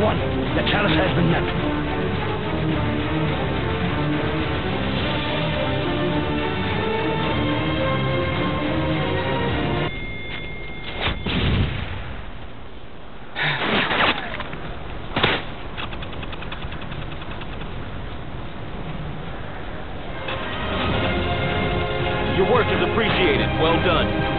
one. The chalice has been met. Your work is appreciated. Well done.